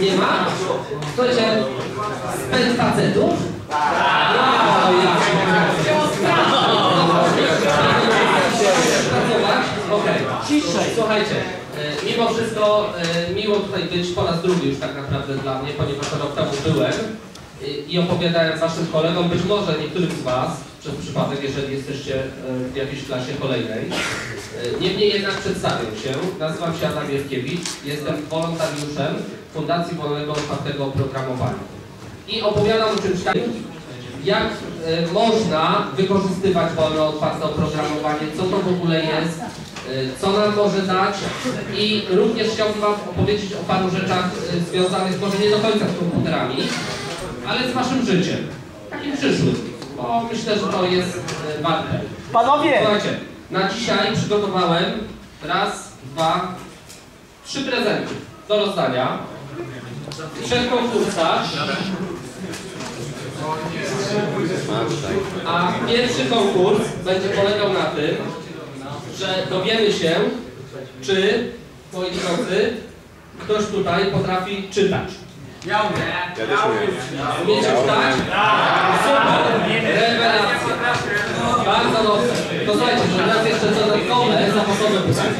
Nie ma? Słuchajcie, spęd facetów? No, ja. Pracować? Okej. Słuchajcie, e, mimo wszystko e, miło tutaj być po raz drugi już tak naprawdę dla mnie, ponieważ rok temu byłem e, i opowiadałem waszym kolegom, być może niektórym z was, przez przypadek, jeżeli jesteście w jakiejś klasie kolejnej. Niemniej jednak przedstawię się. Nazywam się Adam Jewkiewicz, jestem wolontariuszem Fundacji Wolnego Otwartego Oprogramowania. I opowiadam o czymś takim, jak e, można wykorzystywać wolno otwarte oprogramowanie, co to w ogóle jest, e, co nam może dać i również chciałbym Wam opowiedzieć o paru rzeczach e, związanych może nie do końca z komputerami, ale z Waszym życiem, takim przyszłym, bo myślę, że to jest warte. Panowie! Słuchajcie, na dzisiaj przygotowałem raz, dwa, trzy prezenty do rozdania trzech konkursach. A pierwszy konkurs będzie polegał na tym, że dowiemy się, czy, moi drodzy, ktoś tutaj potrafi czytać. Ja umiem. Ja też umiem. Umiecie czytać? Super! Rewelacja! Bardzo dobrze. To słuchajcie, że teraz jeszcze dodatkowe, zapasowe pytanie.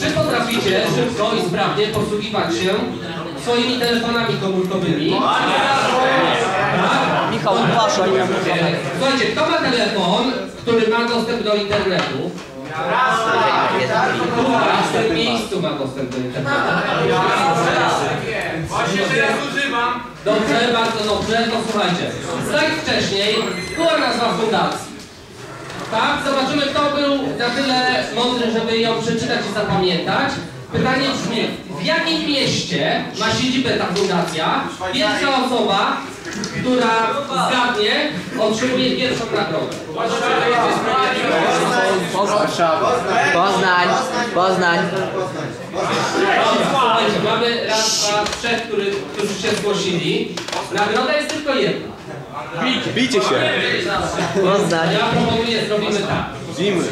Czy potraficie szybko i sprawnie posługiwać się swoimi telefonami komórkowymi? Tak? Michał, uważaj. E, Słuchajcie, kto ma telefon, który ma dostęp do internetu? W tym miejscu ma dostęp do internetu. Właśnie teraz używam. Dobrze, bardzo dobrze, to słuchajcie. Slajd wcześniej była nazwa fundacji. Tak, zobaczymy kto był na tyle mądry, żeby ją przeczytać i zapamiętać. Pytanie brzmi, w jakim mieście ma siedzibę ta fundacja? Pierwsza osoba, która zgadnie, otrzymuje pierwszą nagrodę. Poznań, Poznań. Słuchajcie, mamy raz, dwa, trzech, którzy się zgłosili. Nagroda jest tylko jedna. Bijcie się! Poznań. Ja proponuję, zrobimy tak. Zimy!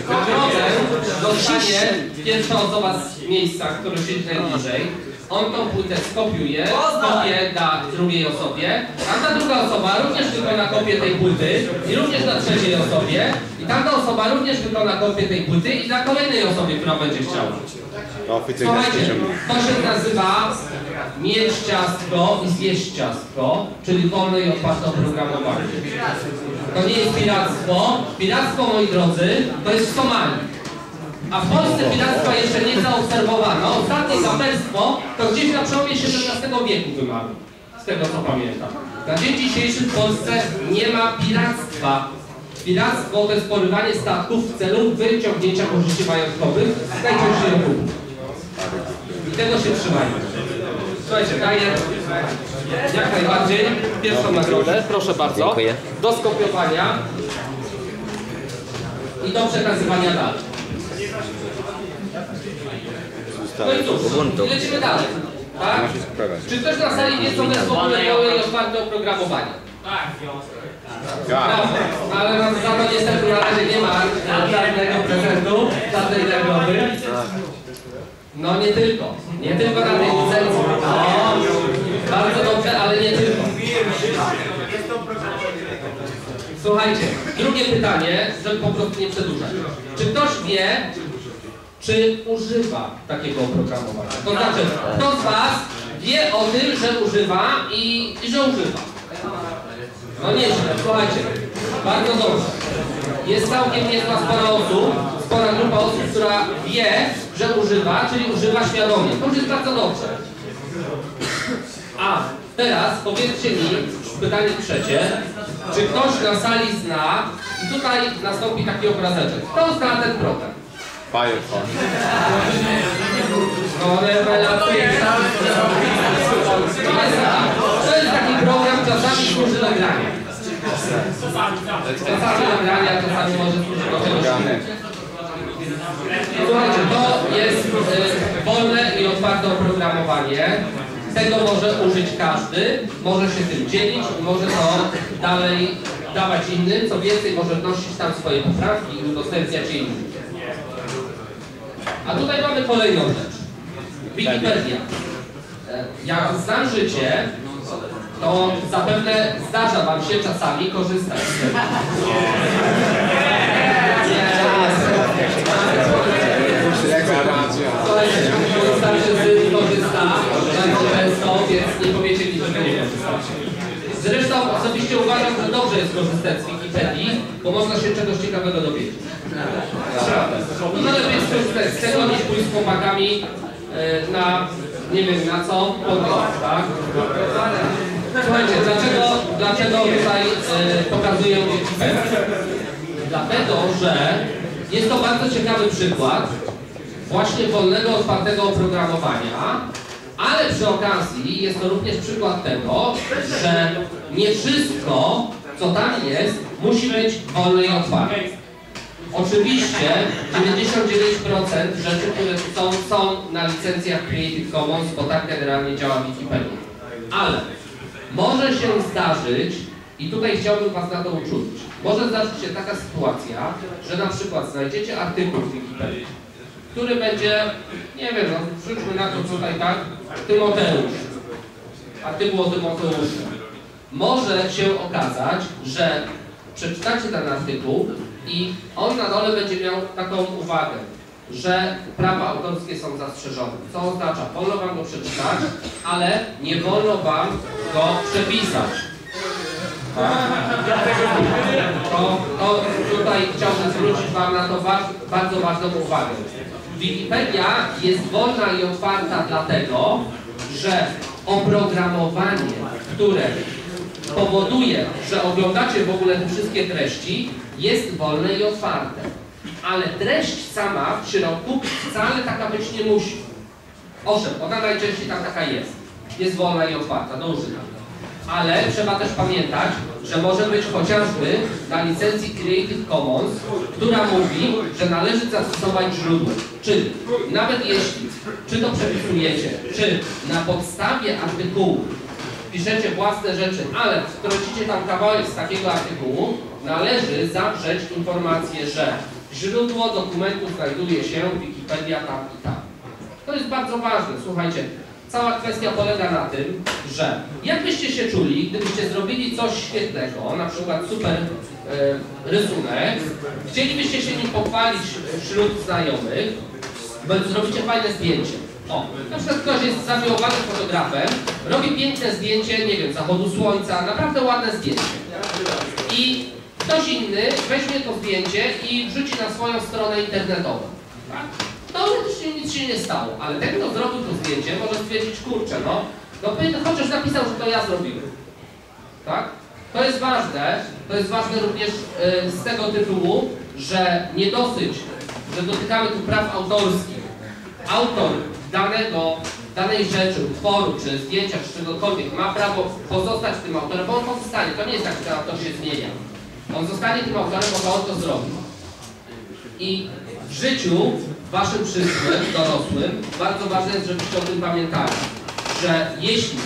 Dostanie pierwsza osoba z miejsca, który siedzi najbliżej. On tą płytę skopiuje, kopię da drugiej osobie, a ta druga osoba również wykona kopię tej płyty i również da trzeciej osobie i tamta osoba również wykona kopię tej płyty i da kolejnej osobie, która będzie chciała. Słuchajcie, to się nazywa mieć ciastko i zjeść ciastko, czyli wolne i otwarte oprogramowanie. To nie jest piractwo. Piractwo, moi drodzy, to jest w Somalii. A w Polsce piractwa jeszcze nie zaobserwowano. Ostatnie kaperstwo to gdzieś na przełomie XVII wieku wymarło. Z tego co pamiętam. Na dzień dzisiejszy w Polsce nie ma piractwa. Piractwo to jest porywanie statków w celu wyciągnięcia korzyści majątkowych z najcięższej ruchu. I tego się trzymajmy. Słuchajcie, daję jak najbardziej pierwszą nagrodę, proszę bardzo. Dziękuję. Do skopiowania i do przekazywania dalej. No i cóż, lecimy dalej. Tak? Czy ktoś na sali wie, co to jest w ogóle małe i otwarte oprogramowanie? Ja. Ale no, za to niestety na razie nie ma żadnego prezentu, żadnej nagrody. No nie tylko. Nie tylko na tej licencji. O, bardzo dobrze, ale nie tylko. Słuchajcie, drugie pytanie, żeby po prostu nie przedłużać. Czy ktoś wie, czy używa takiego oprogramowania? To znaczy, kto z Was wie o tym, że używa i, i że używa? No nieźle, słuchajcie, bardzo dobrze. Jest całkiem niezła spora osób, spora grupa osób, która wie, że używa, czyli używa świadomie. To już jest bardzo dobrze. A teraz powiedzcie mi pytanie trzecie. Czy ktoś na sali zna, i tutaj nastąpi taki obrazeczek, kto zna ten program? Firefox. No rewelacyjnie. To jest taki program, czasami służy do grania. Czasami do grania, czasami może służyć do czegoś innego. Słuchajcie, to jest y, wolne i otwarte oprogramowanie. Tego może użyć każdy, może się tym dzielić i może to dalej dawać innym. Co więcej, może wnosić tam swoje poprawki i udostępniać innym. A tutaj mamy kolejną rzecz. Wikipedia. Jak znam życie, to zapewne zdarza Wam się czasami korzystać z tego. Się z tym, korzysta bardzo często, więc nie powiecie mi, że nie korzystacie. Zresztą osobiście uważam, że dobrze jest korzystać z Wikipedii, bo można się czegoś ciekawego dowiedzieć. No lepiej jest korzystać z tego niż pójść z chłopakami e, na, nie wiem na co, podcast, tak? Słuchajcie, dlaczego, dlaczego tutaj e, pokazuję Wikipedię? Dlatego, że jest to bardzo ciekawy przykład właśnie wolnego, otwartego oprogramowania, ale przy okazji jest to również przykład tego, że nie wszystko, co tam jest, musi być wolne i otwarte. Oczywiście 99% rzeczy, które są, są na licencjach Creative Commons, bo tak generalnie działa Wikipedia. Ale może się zdarzyć, i tutaj chciałbym Was na to uczulić, może zdarzyć się taka sytuacja, że na przykład znajdziecie artykuł w Wikipedii, który będzie, nie wiem, no rzućmy na to tutaj tak, Tymoteusz. Artykuł o Tymoteuszu. Może się okazać, że przeczytacie ten artykuł i on na dole będzie miał taką uwagę, że prawa autorskie są zastrzeżone. Co oznacza, wolno Wam go przeczytać, ale nie wolno Wam go przepisać. To, to tutaj chciałbym zwrócić Wam na to bardzo ważną uwagę. Wikipedia jest wolna i otwarta dlatego, że oprogramowanie, które powoduje, że oglądacie w ogóle te wszystkie treści, jest wolne i otwarte. Ale treść sama w środku wcale taka być nie musi. Owszem, ona najczęściej tam taka jest. Jest wolna i otwarta do użycia. Ale trzeba też pamiętać, że może być chociażby na licencji Creative Commons, która mówi, że należy zastosować źródło. Czyli nawet jeśli, czy to przepisujecie, czy na podstawie artykułu piszecie własne rzeczy, ale wtrącicie tam kawałek z takiego artykułu, należy zawrzeć informację, że źródło dokumentu znajduje się Wikipedia tam i tam. To jest bardzo ważne, słuchajcie. Cała kwestia polega na tym, że jakbyście się czuli, gdybyście zrobili coś świetnego, na przykład super e, rysunek, chcielibyście się nim pochwalić wśród znajomych, bo zrobicie fajne zdjęcie. O, na przykład ktoś jest zamiłowany fotografem, robi piękne zdjęcie, nie wiem, zachodu słońca, naprawdę ładne zdjęcie. I ktoś inny weźmie to zdjęcie i wrzuci na swoją stronę internetową. Tak? Teoretycznie nic się nie stało, ale ten, kto zrobił to zdjęcie, może stwierdzić, kurczę, no, no by- chociaż napisał, że to ja zrobiłem. Tak? To jest ważne, to jest ważne również e, z tego tytułu, że nie dosyć, że dotykamy tu praw autorskich. Autor danego, danej rzeczy, utworu, czy zdjęcia, czy czegokolwiek ma prawo pozostać tym autorem, bo on pozostanie. To nie jest tak, że autor się zmienia. On zostanie tym autorem, bo on to zrobił. I w życiu waszym przyszłym, dorosłym, bardzo ważne jest, żebyście o tym pamiętali, że jeśli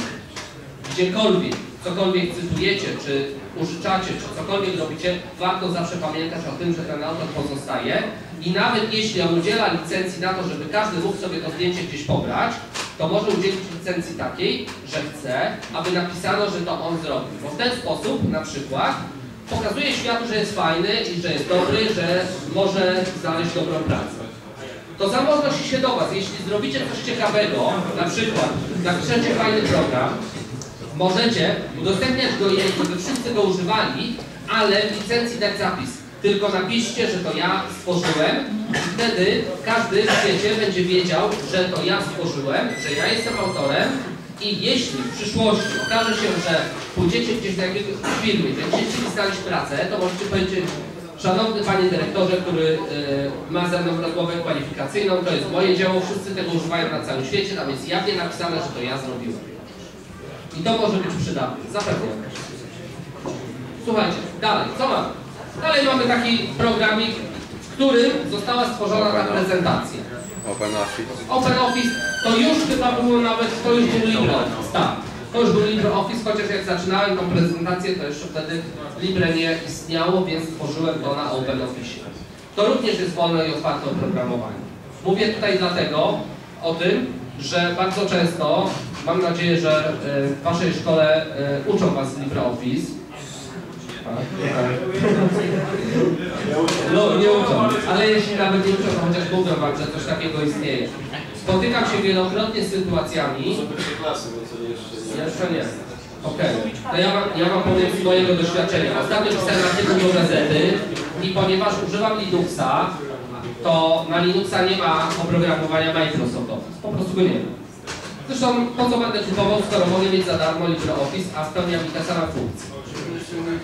gdziekolwiek, cokolwiek cytujecie, czy użyczacie, czy cokolwiek robicie, warto zawsze pamiętać o tym, że ten autor pozostaje i nawet jeśli on udziela licencji na to, żeby każdy mógł sobie to zdjęcie gdzieś pobrać, to może udzielić licencji takiej, że chce, aby napisano, że to on zrobił. Bo w ten sposób na przykład pokazuje światu, że jest fajny i że jest dobry, że może znaleźć dobrą pracę. To samo odnosi się do Was. Jeśli zrobicie coś ciekawego, na przykład napiszecie fajny program, możecie udostępniać go jej, żeby wszyscy go używali, ale w licencji dać zapis. Tylko napiszcie, że to ja stworzyłem i wtedy każdy w świecie będzie wiedział, że to ja stworzyłem, że ja jestem autorem i jeśli w przyszłości okaże się, że pójdziecie gdzieś do jakiegoś firmy będziecie znaleźć pracę, to możecie powiedzieć, Szanowny Panie Dyrektorze, który e, ma ze mną rozmowę kwalifikacyjną, to jest moje dzieło, wszyscy tego używają na całym świecie, tam jest jawnie napisane, że to ja zrobiłem. I to może być przydatne, zapewniam. Słuchajcie, dalej, co mamy? Dalej mamy taki programik, w którym została stworzona ta prezentacja. Open Office. OpenOffice to już chyba było nawet, to już był LibreOffice, tak. To już był LibreOffice, chociaż jak zaczynałem tą prezentację, to jeszcze wtedy Libre nie istniało, więc tworzyłem to na OpenOffice. To również jest wolne i otwarte oprogramowanie. Mówię tutaj dlatego o tym, że bardzo często Mam nadzieję, że e, w Waszej szkole e, uczą Was LibreOffice. No, nie uczą, ale jeśli nawet nie uczą, to chociaż mówią Wam, że coś takiego istnieje. Spotykam się wielokrotnie z sytuacjami, jeszcze nie. Okej, to ja wam, ja wam powiem z mojego doświadczenia. Ostatnio pisałem artykuł do gazety i ponieważ używam Linuxa, to na Linuxa nie ma oprogramowania Microsoft Office. Po prostu go nie ma. Zresztą po co będę kupował, skoro mogę mieć za darmo LibreOffice, a spełnia mi te same funkcje.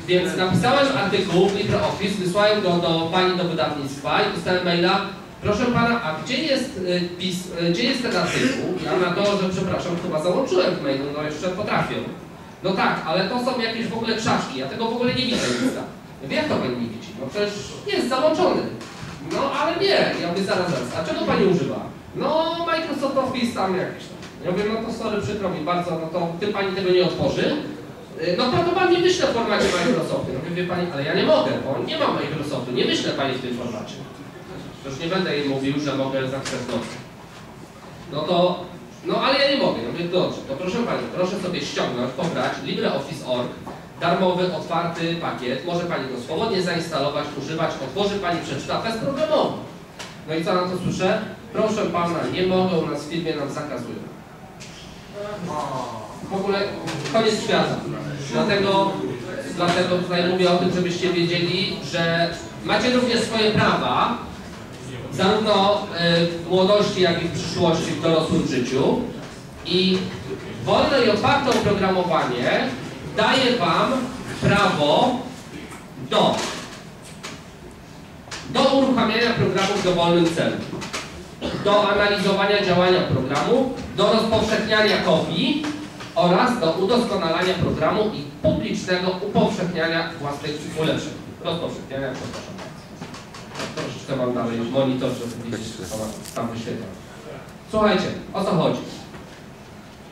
Więc napisałem artykuł w LibreOffice, wysłałem go do pani do wydawnictwa i dostałem maila Proszę pana, a gdzie jest, y, pis, y, gdzie jest ten artykuł? Ja na to, że przepraszam, chyba załączyłem w mailu, no jeszcze potrafię. No tak, ale to są jakieś w ogóle krzaczki, ja tego w ogóle nie widzę mówię, jak to pani nie widzi? No przecież jest załączony. No ale nie, ja mówię zaraz, zaraz, a czego pani używa? No Microsoft Office tam jakieś tam. Ja mówię, no to sorry, przykro mi bardzo, no to tym pani tego nie otworzy. Y, No pani wyślę w formacie Microsoftu. No wie pani, ale ja nie mogę, bo nie mam Microsoftu, nie wyślę pani w tym formacie. Już nie będę jej mówił, że mogę zakreślować. No to, no ale ja nie mogę. Ja mówię, dobrze, to proszę Pani, proszę sobie ściągnąć, pobrać LibreOffice.org, darmowy, otwarty pakiet. Może Pani go swobodnie zainstalować, używać, otworzy Pani, przeczyta bezproblemowo. No i co na to słyszę? Proszę Pana, nie mogę, u nas w firmie nam zakazują. W ogóle koniec świata. Dlatego, dlatego tutaj mówię o tym, żebyście wiedzieli, że macie również swoje prawa, zarówno e, w młodości, jak i w przyszłości, w dorosłym życiu. I wolne i otwarte oprogramowanie daje Wam prawo do, do uruchamiania programu w dowolnym celu, do analizowania działania programu, do rozpowszechniania kopii oraz do udoskonalania programu i publicznego upowszechniania własnych ulepszeń. Rozpowszechniania, przepraszam. Troszeczkę mam dalej monitor, żeby widzieć, co tam wyświetla. Słuchajcie, o co chodzi?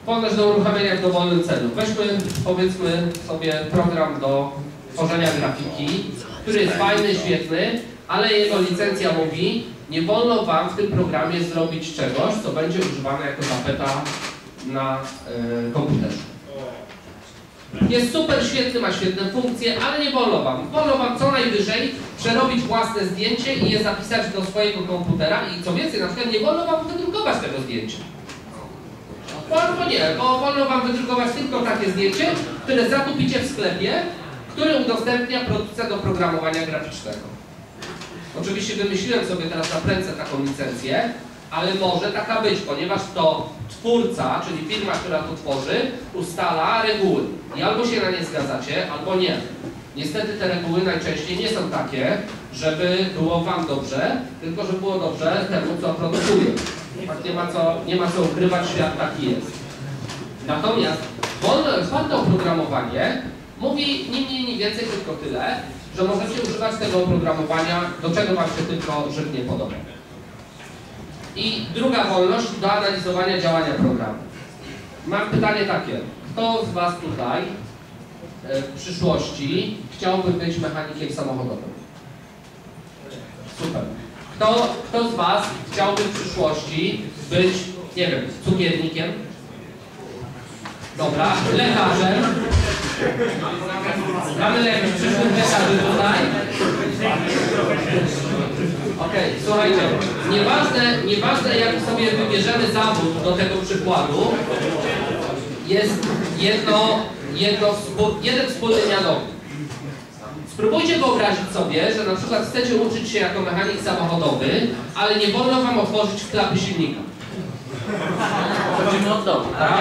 Wolność do uruchamiania w dowolnym celu. Weźmy, powiedzmy sobie, program do tworzenia grafiki, który jest fajny, świetny, ale jego licencja mówi, nie wolno Wam w tym programie zrobić czegoś, co będzie używane jako tapeta na y, komputerze. Jest super świetny, ma świetne funkcje, ale nie wolno Wam. Wolno Wam co najwyżej przerobić własne zdjęcie i je zapisać do swojego komputera i co więcej, na przykład nie wolno Wam wydrukować tego zdjęcia. Albo nie, bo wolno Wam wydrukować tylko takie zdjęcie, które zakupicie w sklepie, który udostępnia producent oprogramowania graficznego. Oczywiście wymyśliłem sobie teraz na prędce taką licencję, ale może taka być, ponieważ to twórca, czyli firma, która to tworzy, ustala reguły. I albo się na nie zgadzacie, albo nie. Niestety te reguły najczęściej nie są takie, żeby było Wam dobrze, tylko żeby było dobrze temu, co produkuje. Nie ma co, nie ma co ukrywać, świat taki jest. Natomiast wolne, oprogramowanie mówi ni mniej, ni więcej tylko tyle, że możecie używać tego oprogramowania, do czego Wam się tylko żywnie podoba. I druga wolność do analizowania działania programu. Mam pytanie takie. Kto z Was tutaj e, w przyszłości chciałby być mechanikiem samochodowym? Super. Kto, kto z Was chciałby w przyszłości być, nie wiem, cukiernikiem? Dobra, lekarzem. Mamy jakichś przyszłych lekarzy tutaj? Okej, słuchajcie, nieważne, nieważne jaki sobie wybierzemy zawód do tego przykładu, jest jedno, jedno, jeden wspólny mianownik. Spróbujcie wyobrazić sobie, że na przykład chcecie uczyć się jako mechanik samochodowy, ale nie wolno wam otworzyć klapy silnika. Chodzimy od dołu. Tak?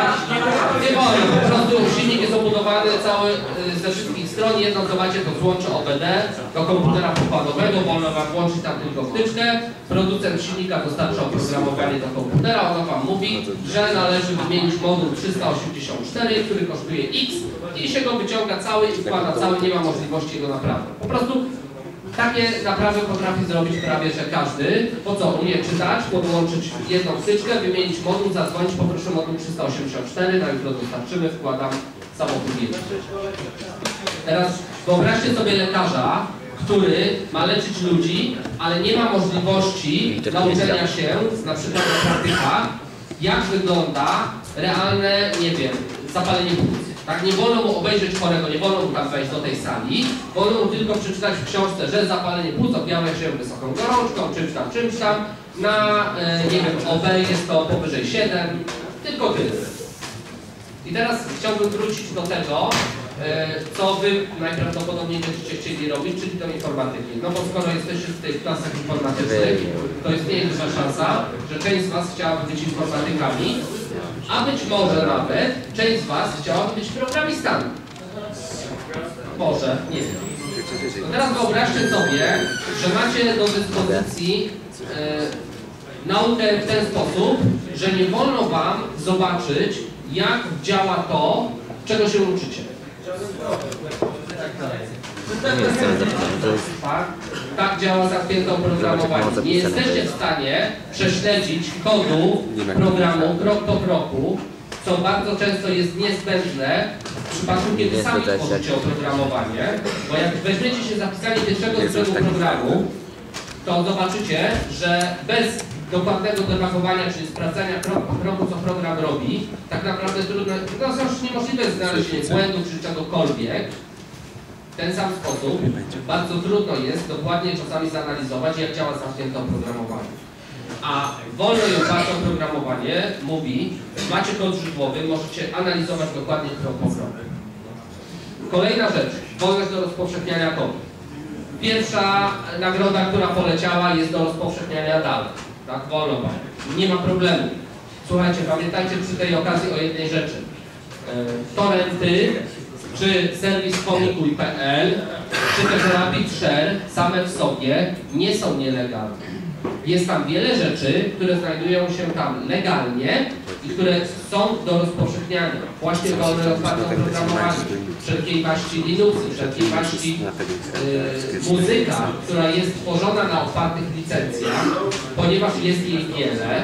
Nie wolno, po prostu silnik jest obudowany cały y, ze wszystkich stron, co macie to złącze OBD do komputera pokładowego, wolno wam włączyć tam tylko wtyczkę, producent silnika dostarcza oprogramowanie do komputera, ono wam mówi, że należy wymienić moduł 384, który kosztuje X i się go wyciąga cały i wkłada cały, nie ma możliwości jego naprawy. Po prostu takie naprawy potrafi zrobić prawie że każdy. Po co? Umie czytać, podłączyć jedną wtyczkę, wymienić moduł, zadzwonić, poproszę moduł 384, na jutro dostarczymy, wkładam, samochód jedzie. Teraz wyobraźcie sobie lekarza, który ma leczyć ludzi, ale nie ma możliwości nauczenia się, na przykład na praktykach, jak wygląda realne, nie wiem, zapalenie płuc. Tak, nie wolno mu obejrzeć chorego, nie wolno mu tam wejść do tej sali, wolno mu tylko przeczytać w książce, że zapalenie płuc objawia się wysoką gorączką, czymś tam, czymś tam. Na, e, nie wiem, OB jest to powyżej 7, tylko tyle. I teraz chciałbym wrócić do tego, e, co Wy najprawdopodobniej będziecie chcieli robić, czyli do informatyki. No bo skoro jesteście w tych klasach informatycznych, to jest większa szansa, że część z Was chciałaby być informatykami, a być może nawet część z Was chciałaby być programistami. Może, nie wiem. Teraz wyobraźcie sobie, że macie do dyspozycji e, naukę w ten sposób, że nie wolno Wam zobaczyć, jak działa to, czego się uczycie. Nie zapytać, to jest Tak, działa zamknięte oprogramowanie. Nie jesteście w stanie prześledzić kodu programu krok po kroku, co bardzo często jest niezbędne w przypadku, kiedy sami tworzycie oprogramowanie, bo jak weźmiecie się za pisanie pierwszego brzegu programu, to zobaczycie, że bez dokładnego debugowania, czyli sprawdzania krok po kroku, co program robi, tak naprawdę trudno, no jest niemożliwe znalezienie błędów czy czegokolwiek, w ten sam sposób bardzo trudno jest dokładnie czasami zanalizować, jak działa zamknięte oprogramowanie. A wolne i otwarte oprogramowanie mówi, macie kod źródłowy, możecie analizować dokładnie krok po kroku. Kolejna rzecz, wolność do rozpowszechniania kodu. Pierwsza nagroda, która poleciała jest do rozpowszechniania dalej. Tak, wolno wam. Nie ma problemu. Słuchajcie, pamiętajcie przy tej okazji o jednej rzeczy. E, Torenty, czy serwis komikuj.pl, czy też Rapid Share same w sobie nie są nielegalne. Jest tam wiele rzeczy, które znajdują się tam legalnie i które są do rozpowszechniania. Właśnie wolne otwarte oprogramowanie, wszelkiej maści Linuxy, wszelkiej maści y, muzyka, która jest tworzona na otwartych licencjach, ponieważ jest jej wiele,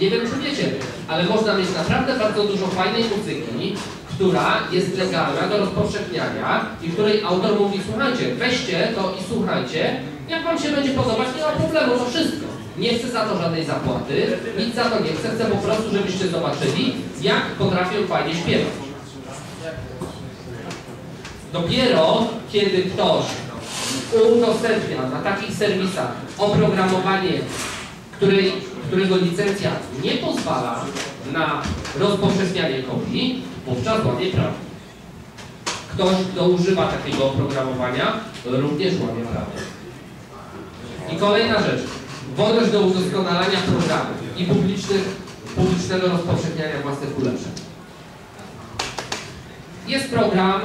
nie wiem czy wiecie, ale można mieć naprawdę bardzo dużo fajnej muzyki, która jest legalna do rozpowszechniania i której autor mówi, słuchajcie, weźcie to i słuchajcie, jak wam się będzie podobać, nie ma problemu, to wszystko. Nie chcę za to żadnej zapłaty, nic za to nie chcę, chcę po prostu, żebyście zobaczyli, jak potrafię fajnie śpiewać. Dopiero kiedy ktoś udostępnia na takich serwisach oprogramowanie, której, którego licencja nie pozwala na rozpowszechnianie kopii, wówczas łamie prawo. Ktoś, kto używa takiego oprogramowania, również łamie prawo. I kolejna rzecz. Wolność do udoskonalania programu i publicznego rozpowszechniania własnych ulepszeń. Jest program,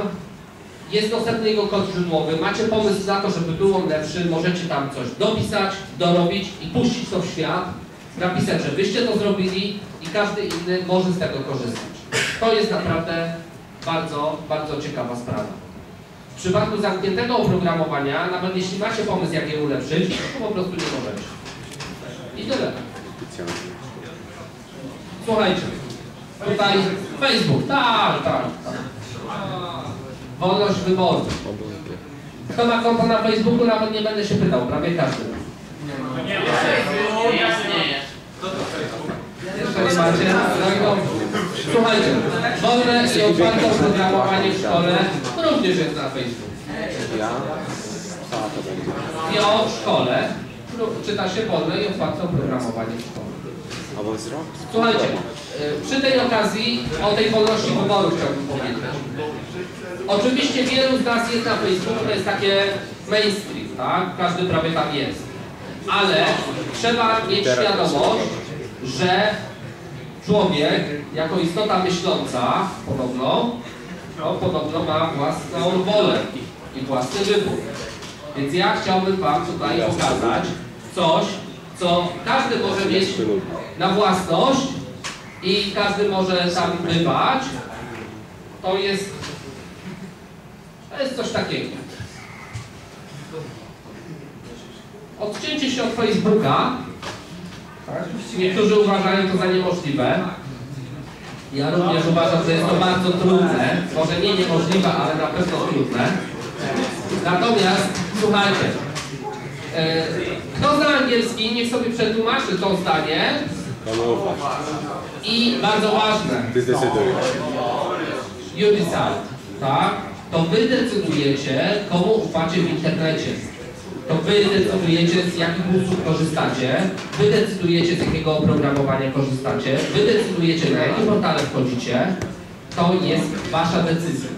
jest dostępny jego kod źródłowy, macie pomysł na to, żeby był on lepszy, możecie tam coś dopisać, dorobić i puścić to w świat, napisać, że wyście to zrobili i każdy inny może z tego korzystać. To jest naprawdę bardzo, bardzo ciekawa sprawa. W przypadku zamkniętego oprogramowania, nawet jeśli macie pomysł, jak je ulepszyć, to po prostu nie możecie. I tyle. Słuchajcie, tutaj Facebook, tak, tak, tak. Wolność wyboru. Kto ma konto na Facebooku, nawet nie będę się pytał, prawie każdy. Jeszcze nie macie? No i dobrze. Słuchajcie, wolne i otwarte oprogramowanie w szkole również jest na Facebooku. I o szkole czyta się wolne i otwarte oprogramowanie w szkole. Słuchajcie, y, przy tej okazji o tej wolności wyboru chciałbym powiedzieć. Oczywiście wielu z nas jest na Facebooku, to jest takie mainstream, tak? Każdy prawie tam jest. Ale trzeba mieć świadomość, że człowiek jako istota myśląca, podobno, no, podobno ma własną wolę i własny wybór. Więc ja chciałbym Wam tutaj pokazać coś, co każdy może mieć na własność i każdy może tam bywać. To jest, to jest coś takiego. Odcięcie się od Facebooka. Niektórzy uważają to za niemożliwe. Ja również uważam, że jest to bardzo trudne. Może nie niemożliwe, ale na pewno trudne. Natomiast słuchajcie, e, kto zna angielski, niech sobie przetłumaczy to zdanie? I bardzo ważne, Ty zdecydujesz. you decide, tak? To wy decydujecie, komu ufacie w internecie. To wy decydujecie, z jakich usług korzystacie, wy decydujecie, z jakiego oprogramowania korzystacie, wy decydujecie, na jakie portale wchodzicie. To jest wasza decyzja.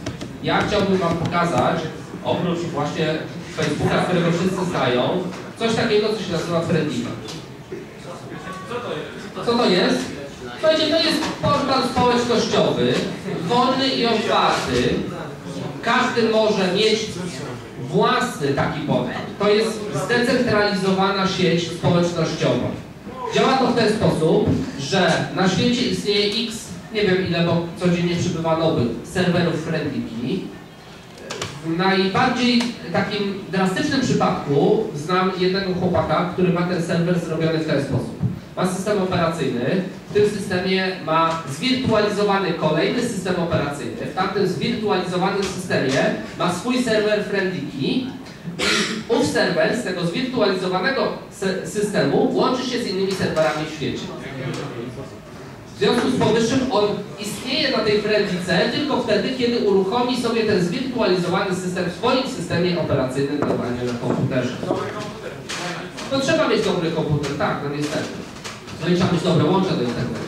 Ja chciałbym wam pokazać, oprócz właśnie Facebooka, którego wszyscy znają, coś takiego, co się nazywa Friendika. Co to jest? Słuchajcie, to jest portal społecznościowy, wolny i otwarty. Każdy może mieć własny taki portal. To jest zdecentralizowana sieć społecznościowa. Działa to w ten sposób, że na świecie istnieje x, nie wiem ile, bo codziennie przybywa nowych serwerów Friendliki. W najbardziej takim drastycznym przypadku znam jednego chłopaka, który ma ten serwer zrobiony w ten sposób. Ma system operacyjny, w tym systemie ma zwirtualizowany kolejny system operacyjny. W tamtym zwirtualizowanym systemie ma swój serwer Friendliki i ów serwer z tego zwirtualizowanego systemu łączy się z innymi serwerami w świecie. W związku z powyższym on istnieje na tej Friendlice tylko wtedy, kiedy uruchomi sobie ten zwirtualizowany system w swoim systemie operacyjnym normalnie na komputerze. No trzeba mieć dobry komputer, tak, no niestety. Trzeba mieć dobre łącze do internetu.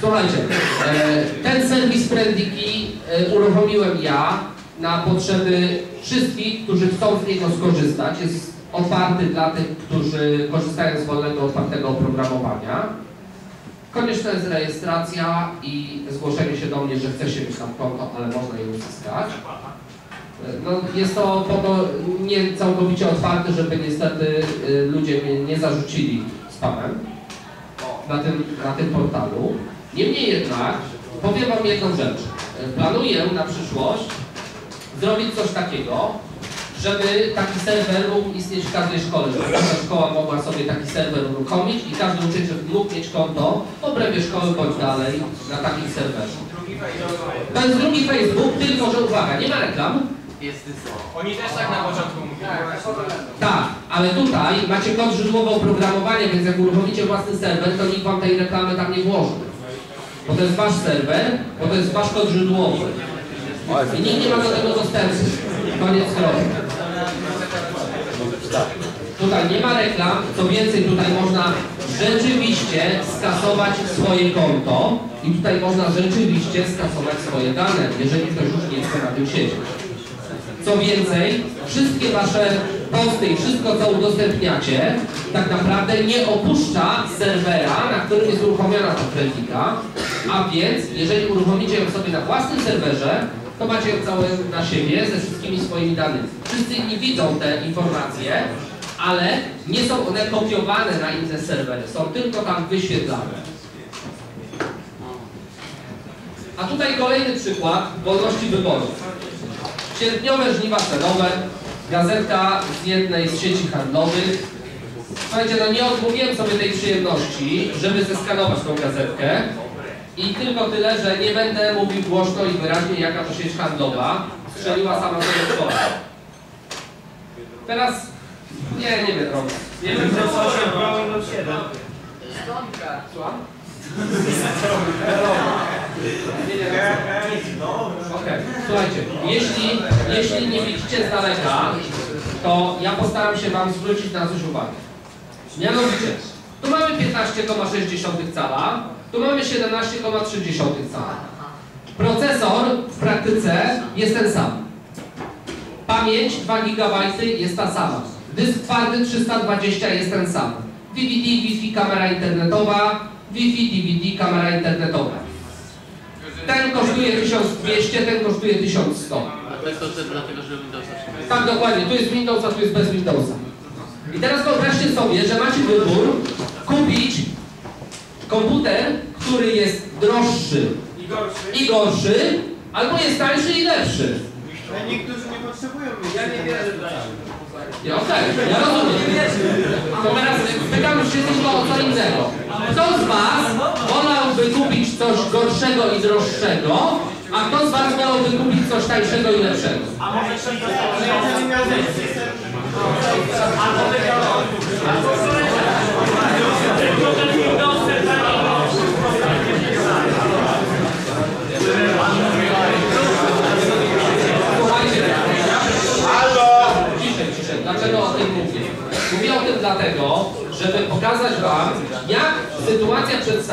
Słuchajcie, e, ten serwis Friendliki e, uruchomiłem ja na potrzeby wszystkich, którzy chcą z niego skorzystać. Jest otwarty dla tych, którzy korzystają z wolnego, otwartego oprogramowania. Konieczna jest rejestracja i zgłoszenie się do mnie, że chce się mieć tam konto, ale można je uzyskać. No, jest to po to nie całkowicie otwarte, żeby niestety y, ludzie mnie nie zarzucili spamem na tym, na tym portalu. Niemniej jednak powiem Wam jedną rzecz. Planuję na przyszłość zrobić coś takiego, żeby taki serwer mógł istnieć w każdej szkole, żeby każda szkoła mogła sobie taki serwer uruchomić i każdy uczeń mógł mieć konto w obrębie szkoły bądź dalej na takim serwerze. To jest drugi Facebook, tylko że uwaga, nie ma reklam, Oni też tak na początku mówili. Tak, ale tutaj macie kod źródłowy oprogramowania, więc jak uruchomicie własny serwer, to nikt wam tej reklamy tam nie włoży. Bo to jest wasz serwer, bo to jest wasz kod źródłowy. I nikt nie ma do tego dostępu. Koniec kropka. Tutaj nie ma reklam, co więcej tutaj można rzeczywiście skasować swoje konto i tutaj można rzeczywiście skasować swoje dane, jeżeli ktoś już nie chce na tym siedzieć. Co więcej, wszystkie wasze posty i wszystko, co udostępniacie, tak naprawdę nie opuszcza serwera, na którym jest uruchomiona ta trafika, a więc jeżeli uruchomicie ją sobie na własnym serwerze, to macie ją całe na siebie ze wszystkimi swoimi danymi. Wszyscy inni widzą te informacje, ale nie są one kopiowane na inne serwery, są tylko tam wyświetlane. A tutaj kolejny przykład wolności wyboru. Sierpniowe żniwa cenowe, gazetka z jednej z sieci handlowych. Słuchajcie, no nie odmówiłem sobie tej przyjemności, żeby zeskanować tą gazetkę. I tylko tyle, że nie będę mówił głośno i wyraźnie, jaka to sieć handlowa strzeliła sama sobie w głowę. Teraz, nie, nie wiem, droga. Nie wiem, co Słucham? Nie, nie, Okej, słuchajcie, jeśli, jeśli nie widzicie z daleka, to ja postaram się Wam zwrócić na coś uwagę. Mianowicie, tu mamy 15,6 cala, tu mamy 17,3 cala. Procesor w praktyce jest ten sam. Pamięć 2 GB jest ta sama. Dysk twardy 320 jest ten sam. DVD, Wi-Fi, kamera internetowa, Wi-Fi, DVD, kamera internetowa. Ten kosztuje 1200, ten kosztuje 1100. A to jest to dlatego, że Windowsa się Tak, dokładnie. Tu jest Windows, a tu jest bez Windowsa. I teraz wyobraźcie sobie, że macie wybór kupić komputer, który jest droższy I gorszy. i gorszy, albo jest tańszy i lepszy. Ale niektórzy nie potrzebują. Ja nie wierzę w Ja, Okej, ja rozumiem. To teraz pytam się tylko o co innego. Kto z Was wolałby kupić coś gorszego i droższego, a kto z Was wolałby kupić coś tańszego i lepszego? A może wygrał. Albo Tylko ten Windows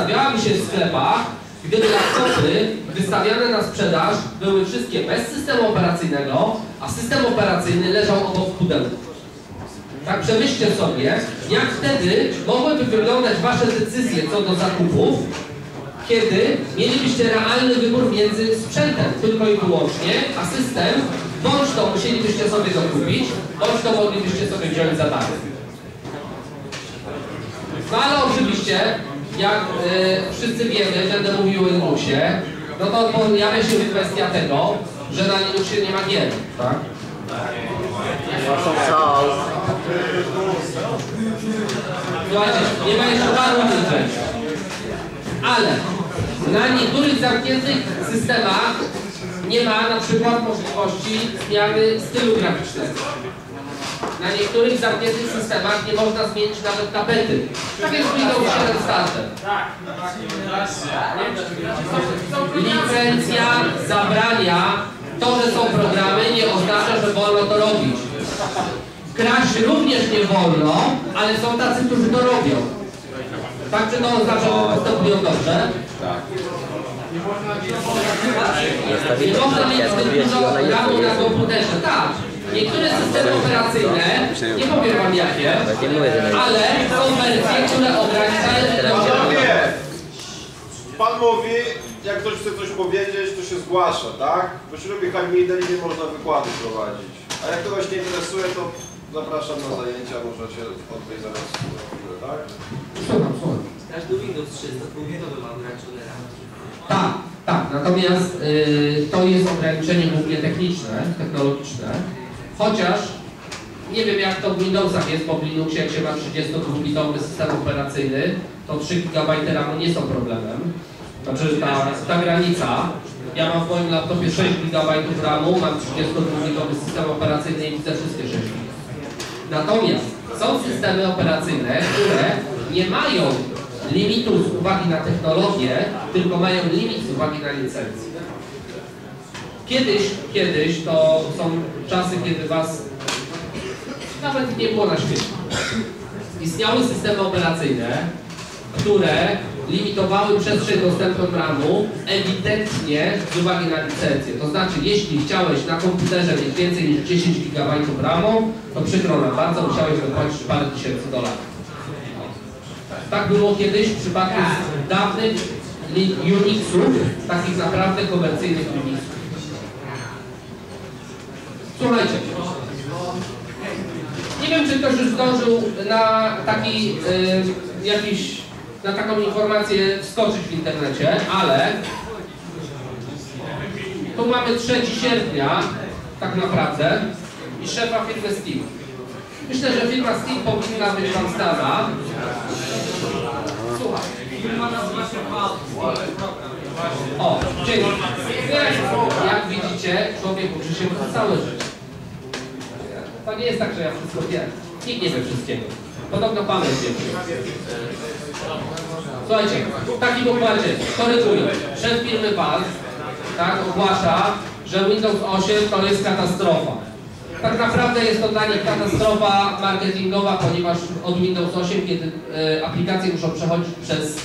wystawiałaby się w sklepach, gdyby laptopy wystawiane na sprzedaż były wszystkie bez systemu operacyjnego, a system operacyjny leżał obok pudełka. Tak przemyślcie sobie, jak wtedy mogłyby wyglądać Wasze decyzje co do zakupów, kiedy mielibyście realny wybór między sprzętem tylko i wyłącznie, a system, bądź to musielibyście sobie dokupić, bądź to moglibyście sobie wziąć za darmo. No ale oczywiście, jak e, wszyscy wiemy, będę mówił o Linuxie, no to pojawia się kwestia tego, że na Linuxie nie ma gier, tak? Słuchajcie, nie ma jeszcze paru rzeczy. Ale na niektórych zamkniętych systemach nie ma na przykład możliwości zmiany stylu graficznego. Na niektórych zamkniętych systemach nie można zmienić nawet tapety. Tak jest w Windows 7 Starter. Licencja zabrania to, że są programy, nie oznacza, że wolno to robić. Kraść również nie wolno, ale są tacy, którzy to robią. Tak, czy to oznacza, że postępują dobrze? Tak. Nie można mieć zbyt dużo ramu na komputerze. Tak. Niektóre systemy operacyjne, nie powiem wam jakie, ale są wersje, które Panowie, pan mówi, jak ktoś chce coś powiedzieć, to się zgłasza, tak? Bo się robi hamidę i nie można wykładu prowadzić. A jak kogoś nie interesuje, to zapraszam na zajęcia, możecie odbyć zaraz chwilę, tak? Każdy Windows 3 to ma ograniczone. Tak, tak. Natomiast y, to jest ograniczenie głównie techniczne, technologiczne. Chociaż nie wiem jak to w Windowsach jest, bo w Linuxie jak się ma 32-bitowy system operacyjny, to 3 GB RAMu nie są problemem. Znaczy ta, ta granica, ja mam w moim laptopie 6 GB RAMu, mam 32-bitowy system operacyjny i widzę wszystkie 6 GB. Natomiast są systemy operacyjne, które nie mają limitu z uwagi na technologię, tylko mają limit z uwagi na licencję. Kiedyś, kiedyś to są czasy, kiedy was nawet nie było na świecie. Istniały systemy operacyjne, które limitowały przestrzeń dostępną RAMu ewidentnie z uwagi na licencję. To znaczy, jeśli chciałeś na komputerze mieć więcej niż 10 GB RAMu, to przykro nam bardzo, musiałeś dopłacić parę tysięcy dolarów. Tak było kiedyś w przypadku dawnych li- Unixów, takich naprawdę komercyjnych Unixów. Słuchajcie, nie wiem, czy ktoś już zdążył na taki y, jakiś, na taką informację wskoczyć w internecie, ale tu mamy 3 sierpnia, tak naprawdę, i szefa firmy Steam. Myślę, że firma Steam powinna być Wam znana. Słuchaj. O, dzięki. Jak, widzicie, człowiek uczy się całe życie. To nie jest tak, że ja wszystko wiem. Nikt nie wie wszystkiego. Podobno pamięć wie. Słuchajcie, takim układzie, koryguję. Szef firmy Valve tak, ogłasza, że Windows 8 to jest katastrofa. Tak naprawdę jest to dla nich katastrofa marketingowa, ponieważ od Windows 8, kiedy e, aplikacje muszą przechodzić przez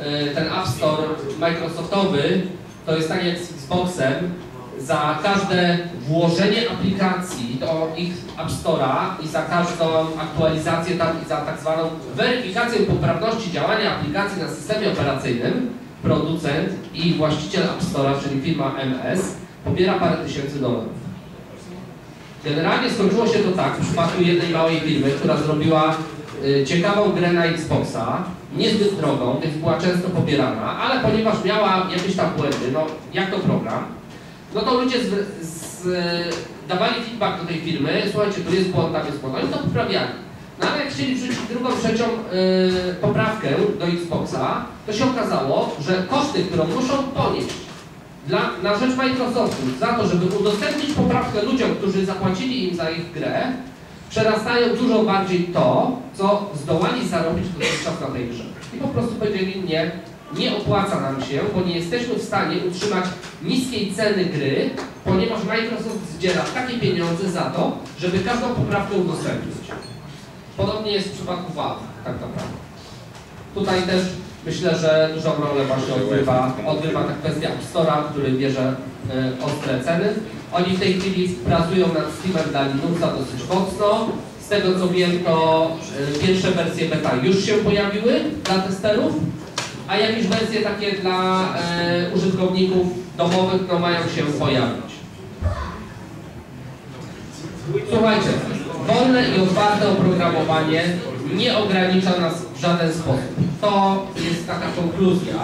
e, ten App Store Microsoftowy, to jest tak jak z Xboxem, za każde włożenie aplikacji do ich App Store'a i za każdą aktualizację tam i za tak zwaną weryfikację poprawności działania aplikacji na systemie operacyjnym, producent i właściciel App Store'a, czyli firma MS, pobiera parę tysięcy dolarów. Generalnie skończyło się to tak w przypadku jednej małej firmy, która zrobiła y, ciekawą grę na Xboxa, niezbyt drogą, więc była często pobierana, ale ponieważ miała jakieś tam błędy, no jak to program, no to ludzie z, z, dawali feedback do tej firmy, słuchajcie, tu jest błąd, tam jest błąd, oni to poprawiali. No ale jak chcieli wrzucić drugą, trzecią y, poprawkę do Xboxa, to się okazało, że koszty, które muszą ponieść dla, na rzecz Microsoftu za to, żeby udostępnić poprawkę ludziom, którzy zapłacili im za ich grę, przerastają dużo bardziej to, co zdołali zarobić dotychczas na tej grze. I po prostu powiedzieli nie, nie opłaca nam się, bo nie jesteśmy w stanie utrzymać niskiej ceny gry, ponieważ Microsoft zdziera takie pieniądze za to, żeby każdą poprawkę udostępnić. Podobnie jest w przypadku Valve, tak naprawdę. Tutaj też Myślę, że dużą rolę właśnie odgrywa, odgrywa ta kwestia App Store'a, który bierze e, ostre ceny. Oni w tej chwili pracują nad Steamem dla Linuxa dosyć mocno. Z tego co wiem, to e, pierwsze wersje beta już się pojawiły dla testerów, a jakieś wersje takie dla e, użytkowników domowych no, mają się pojawić. Słuchajcie, wolne i otwarte oprogramowanie nie ogranicza nas w żaden sposób. To jest taka konkluzja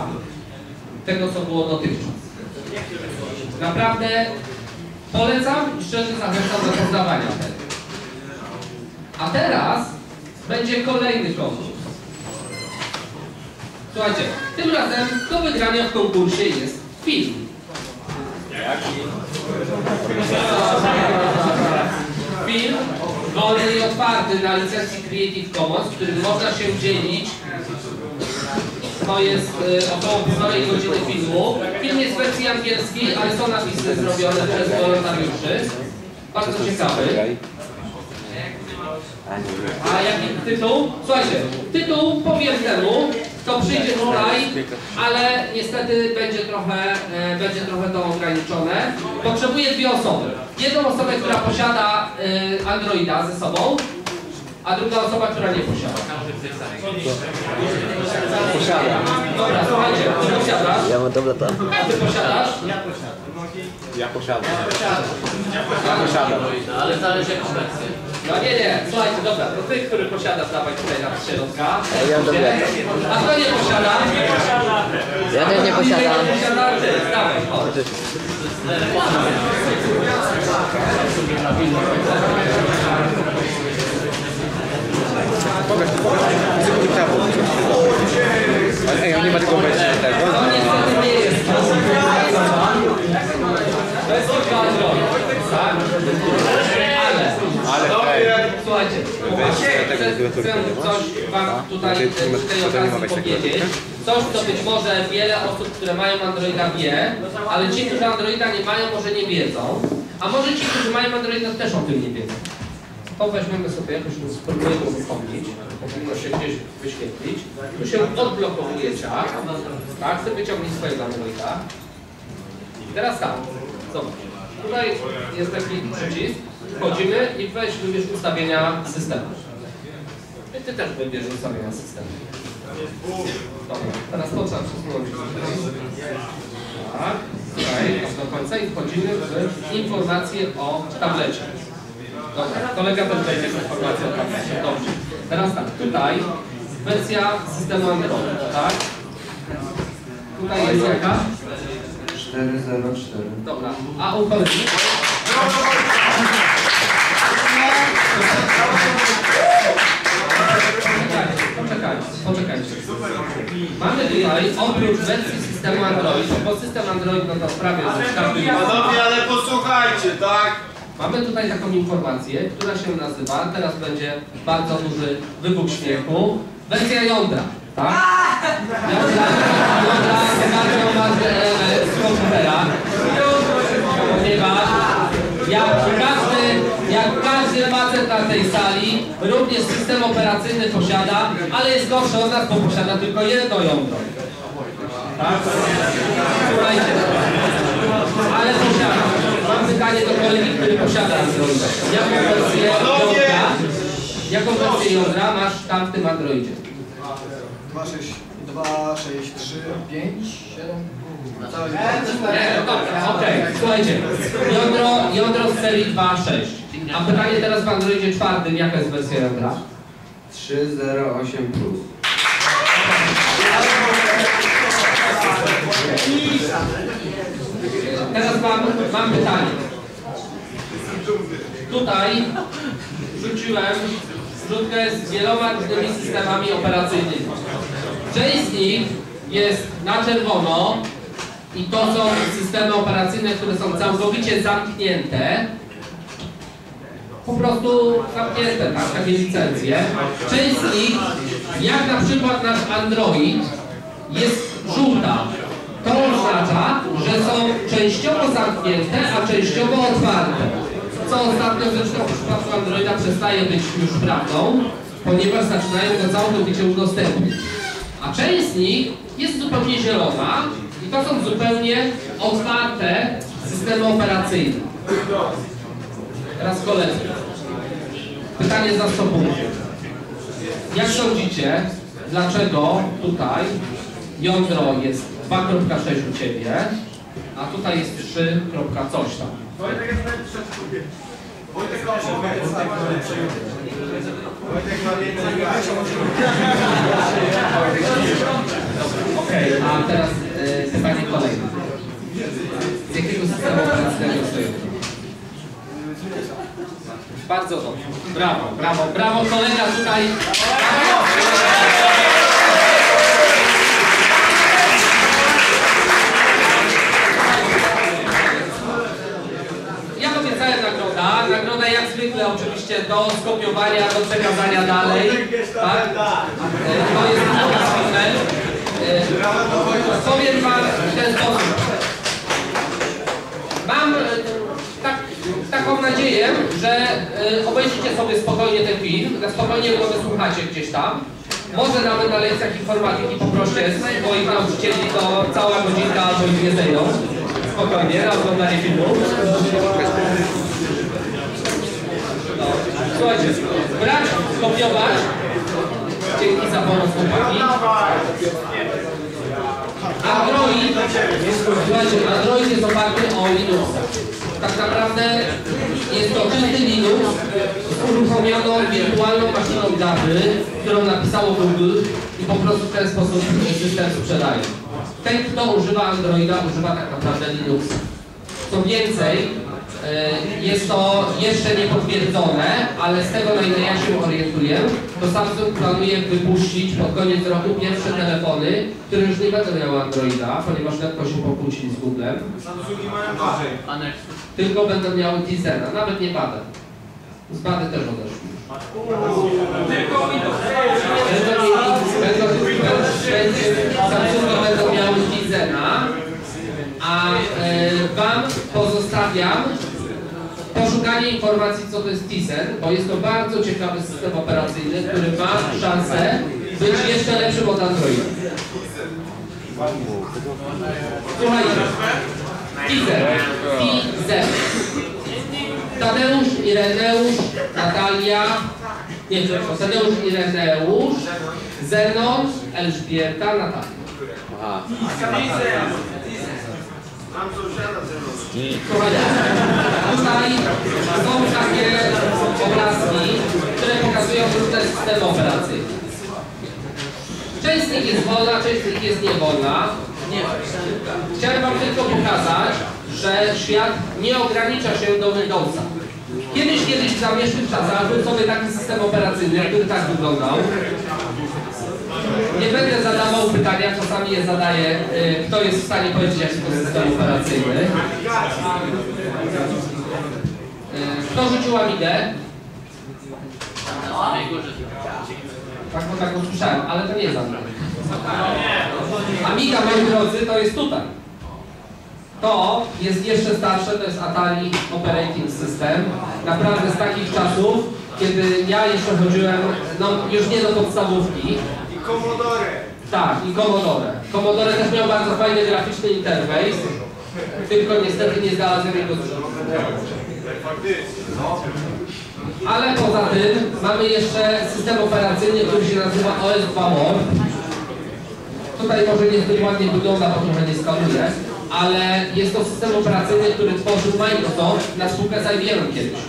tego, co było dotychczas. Naprawdę polecam i szczerze zachęcam do poznawania tego. A teraz będzie kolejny konkurs. Słuchajcie, tym razem do wygrania w konkursie jest film. Film wolny i otwarty na licencji Creative Commons, którym można się dzielić. To jest y, około półtorej godziny filmu. Film jest w wersji angielskiej, ale są napisy zrobione przez wolontariuszy. Bardzo ciekawy. A jaki tytuł? Słuchajcie, tytuł powiem temu, kto przyjdzie tutaj, ale niestety będzie trochę, e, będzie trochę to ograniczone. Potrzebuję dwie osoby. Jedną osobę, która posiada e, Androida ze sobą, a druga osoba, która nie posiada. Posiadam. Dobra, słuchajcie, ty posiadasz? Ja mam dobra tam. Ty posiadasz? Ja posiadam. Ja posiadam. No, ale zależy jaką wersję. No nie, nie, słuchajcie, dobra, to ty, który posiadasz, dawaj tutaj na środka. Ja dobra. A kto nie posiada? Ja też nie posiadam. Nie posiada, ty, dawaj, chodź. Pokaż, pokaż. Ale ej, on nie ma tego wersji tego. To niestety nie jest. Ale, Ale słuchajcie, chcę, chcę coś wam tutaj w tej okazji powiedzieć. Coś, co być może wiele osób, które mają Androida wie, ale ci, którzy Androida nie mają, może nie wiedzą. A może ci, którzy mają Androida też o tym nie wiedzą. To weźmiemy sobie jakoś, spróbujemy uruchomić. Powinno się gdzieś wyświetlić. Tu się odblokowuje czat. Tak, chcę wyciągnąć swojego Androida. Teraz tak, zobacz. Tutaj jest taki przycisk. Wchodzimy i weź wybierz ustawienia systemu. I ty też wybierz ustawienia systemu. Dobra, teraz to trzeba przesunąć. Tak, tutaj do końca i wchodzimy w informacje o tablecie. Dobra, kolega też wejdzie w informację o tablecie. Dobrze. Teraz tak, tutaj wersja systemu Android, tak? Tutaj jest jaka? 404. Dobra, a u kolegi? Poczekajcie, poczekajcie, poczekajcie. Mamy tutaj oprócz wersji systemu Android, bo system Android no to prawie że każdy Panowie, ale posłuchajcie, tak? Mamy tutaj taką informację, która się nazywa, teraz będzie bardzo duży wybuch śmiechu, wersja jądra, tak? Element z komputera, ponieważ jak każdy, jak każdy facet na tej sali, również system operacyjny posiada, ale jest gorszy od nas, bo posiada tylko jedno jądro. Tak? Słuchajcie, ale posiada. Mam pytanie do kolegi, który posiada Androida. Jaką wersję jądra, jaką wersję jądra masz tam w tym Androidzie? 2, 6, 2, 6, 3, 5, 7. Nie, no dobra, okej, słuchajcie. Jądro, jądro z serii 2.6. A pytanie teraz w Androidzie czwartym, jaka jest wersja jądra? 308 plus. Teraz mam, mam pytanie. Tutaj rzuciłem wrzutkę z wieloma różnymi systemami operacyjnymi. Część z nich jest na czerwono i to są systemy operacyjne, które są całkowicie zamknięte. Po prostu zamknięte, tak, takie licencje. Część z nich, jak na przykład nasz Android, jest żółta. To oznacza, że są częściowo zamknięte, a częściowo otwarte. Co ostatnio zresztą w przypadku Androida przestaje być już prawdą, ponieważ zaczynają go całkowicie udostępnić. A część z nich jest zupełnie zielona i to są zupełnie otwarte systemy operacyjne. Teraz koledzy. Pytanie za 100 punktów. Jak sądzicie, dlaczego tutaj jądro jest 2.6 u Ciebie, a tutaj jest 3. coś tam? Wojtek jest najlepszy. Wojtek Wojtek ma więcej gaci. Okej, a teraz e, pytanie kolejne. Z jakiego systemu operacyjnego stoją? Bardzo dobrze. Brawo, brawo, brawo. Kolega tutaj. Ja obiecałem nagroda. Nagroda oczywiście do skopiowania, do przekazania dalej. Tak? E, To jest film. E, Powiem Wam w ten sposób. Mam e, tak, taką nadzieję, że e, obejrzycie sobie spokojnie ten film, na spokojnie go wysłuchacie gdzieś tam. Może nawet na lekcjach informatyki poproście swoich nauczycieli, to cała godzinka albo i dwie zejdą. Spokojnie, na oglądanie filmu. Słuchajcie, brać, kopiować. Dzięki za pomoc chłopaki. Android, słuchajcie, Android jest oparty o Linuxa. Tak naprawdę jest to czysty Linux z uruchomioną wirtualną maszyną daty, którą napisało Google i po prostu w ten sposób system sprzedaje. Ten, kto używa Androida, używa tak naprawdę Linuxa. Co więcej, jest to jeszcze niepotwierdzone, ale z tego na ile ja się orientuję, to Samsung planuje wypuścić pod koniec roku pierwsze telefony, które już nie będą miały Androida, ponieważ lekko się pokłócili z Googlem, Samsungi mają gorzej. Tylko będą miały Tizena, nawet nie Badę. Z Bady też odeszli. Tylko Samsungi będą miały Tizena, a e, Wam pozostawiam poszukanie informacji, co to jest Tizen, bo jest to bardzo ciekawy system operacyjny, który ma szansę być jeszcze lepszym od Androida. Słuchajcie, Tizen, Tizen. Tadeusz, Ireneusz, Natalia, nie, przepraszam, Tadeusz, Ireneusz, Zenon, Elżbieta, Natalia. Aha. Mam sąsiada ze mną. Słuchajcie, tutaj są takie obrazki, które pokazują różne systemy operacyjne. Część z nich jest wolna, część z nich jest niewolna. Chciałem Wam tylko pokazać, że świat nie ogranicza się do Windowsa. Kiedyś, kiedyś w zamieszłych czasach był sobie taki system operacyjny, który tak wyglądał. Nie będę zadawał pytania, czasami je zadaję. y, Kto jest w stanie powiedzieć, jaki to system operacyjny? Kto rzucił górze. Tak, bo tak usłyszałem, ale to nie jest Amiga. Amiga, moi drodzy, to jest tutaj. To jest jeszcze starsze, to jest Atari Operating System. Naprawdę z takich czasów, kiedy ja jeszcze chodziłem, no już nie do podstawówki, Commodore. tak, i Commodore. Commodore też miał bardzo fajny graficzny interfejs, tylko niestety nie znalazłem jego Faktycznie. Ale poza tym mamy jeszcze system operacyjny, który się nazywa OS 2 More. Tutaj może niezbyt ładnie wygląda, bo trochę nie skaluje, ale jest to system operacyjny, który tworzył Microsoft na spółkę z IBM kiedyś.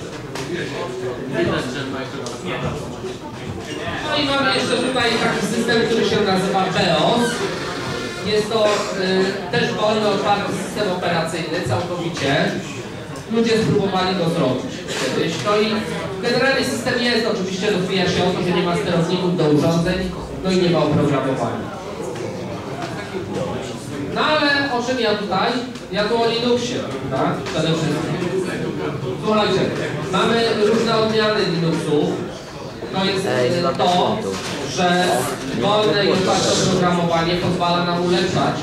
No i mamy jeszcze tutaj taki system, który się nazywa BEOS. Jest to y, też wolny, otwarty system operacyjny, całkowicie. Ludzie spróbowali go zrobić kiedyś. No i generalnie system jest, oczywiście rozwija się o to, że nie ma sterowników do urządzeń, no i nie ma oprogramowania. No ale o czym ja tutaj? Ja tu o Linuxie, tak? Przede wszystkim. Słuchajcie, mamy różne odmiany Linuxów. To jest dwa to, że wolne i otwarte oprogramowanie pozwala nam ulepszać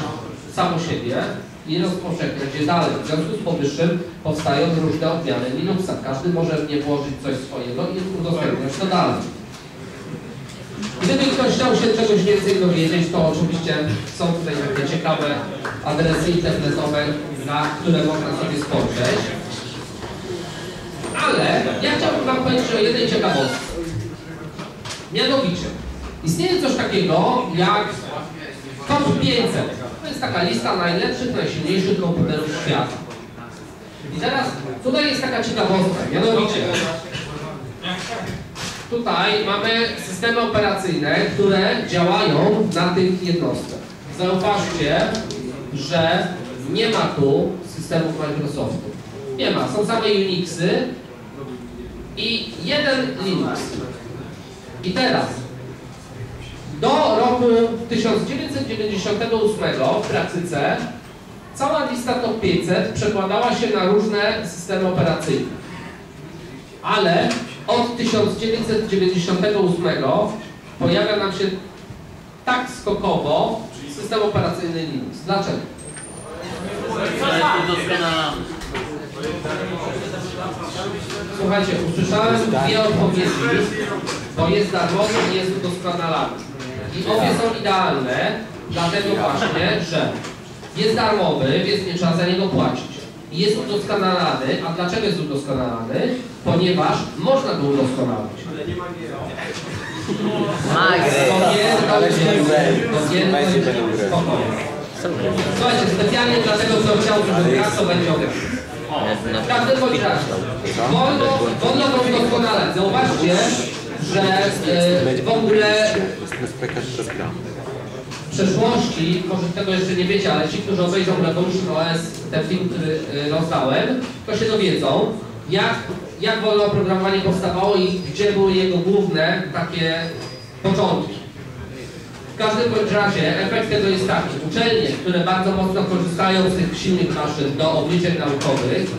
samo siebie i rozpowszechniać je dalej. W związku z powyższym powstają różne odmiany Linuxa. Każdy może w nie włożyć coś swojego i udostępniać to dalej. Gdyby ktoś chciał się czegoś więcej dowiedzieć, to oczywiście są tutaj takie ciekawe adresy internetowe, na które można sobie spojrzeć. Ale ja chciałbym Wam powiedzieć o jednej ciekawostce. Mianowicie, istnieje coś takiego jak Top 500. To jest taka lista najlepszych, najsilniejszych komputerów świata. I teraz tutaj jest taka ciekawostka, mianowicie tutaj mamy systemy operacyjne, które działają na tych jednostkach. Zauważcie, że nie ma tu systemów Microsoftu. Nie ma, są same Unixy i jeden Linux. I teraz do roku 1998 w praktyce cała lista top 500 przekładała się na różne systemy operacyjne. Ale od 1998 pojawia nam się tak skokowo system operacyjny Linux. Dlaczego? Słuchajcie, usłyszałem dwie odpowiedzi, bo jest darmowy i jest udoskonalany. I obie są idealne, dlatego właśnie, że jest darmowy, więc nie trzeba za niego płacić. I jest udoskonalany, a dlaczego jest udoskonalany? Ponieważ można go udoskonalić. Magry. To nie, to to to grać. spokojnie. Słuchajcie, specjalnie dlatego, co chciał, żeby to będzie ograć. W każdym bądź razie, wolno, wolno go udoskonalać. Zauważcie, że e, w ogóle w przeszłości, może tego jeszcze nie wiecie, ale ci, którzy obejrzą Revolution OS, ten film, który e, rozdałem, to się dowiedzą, jak, jak wolne oprogramowanie powstawało i gdzie były jego główne takie początki. W każdym bądź razie efekt tego jest taki. Uczelnie, które bardzo mocno korzystają z tych silnych maszyn do obliczeń naukowych,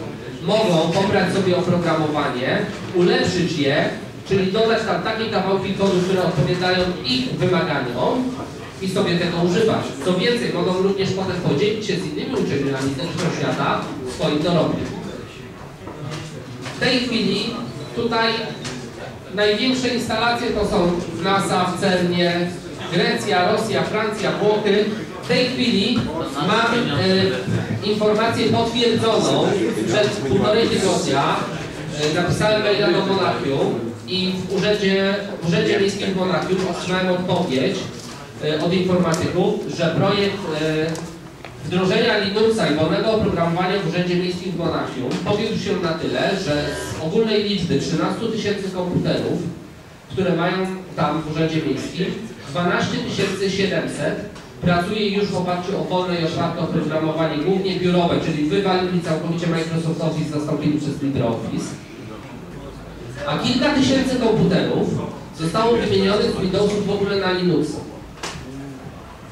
mogą pobrać sobie oprogramowanie, ulepszyć je, czyli dodać tam takie kawałki kodu, które odpowiadają ich wymaganiom i sobie tego używać. Co więcej, mogą również potem podzielić się z innymi uczelniami resztą świata swoim dorobkiem. W tej chwili tutaj największe instalacje to są NASA w CERNie, Grecja, Rosja, Francja, Włochy. W tej chwili mam e, informację potwierdzoną przed półtorej tygodnia. E, napisałem maila do Monachium i w urzędzie, w urzędzie miejskim w Monachium otrzymałem odpowiedź e, od informatyków, że projekt e, wdrożenia Linuxa i wolnego oprogramowania w Urzędzie Miejskim w Monachium powiódł się na tyle, że z ogólnej liczby 13 tysięcy komputerów, które mają tam w Urzędzie Miejskim, 12 700 pracuje już w oparciu o wolne i otwarte oprogramowanie, głównie biurowe, czyli wywalili całkowicie Microsoft Office, zastąpili przez LibreOffice. A kilka tysięcy komputerów zostało wymienionych z Windowsów w ogóle na Linuxa.